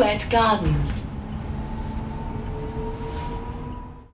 Roulette Gardens.